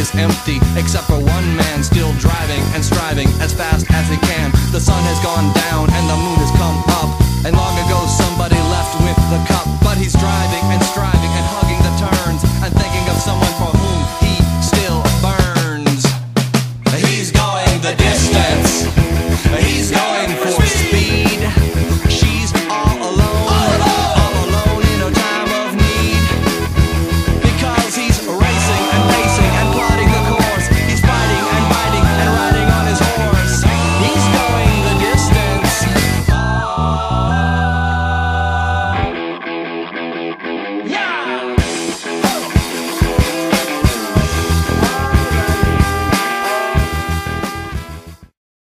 is empty, except for one man still driving and striving as fast as he can. The sun has gone down and the moon has come up. And long ago somebody left with the cup. But he's driving and striving and hugging the turns and thinking of someone for whom he still burns. He's going the distance. He's going for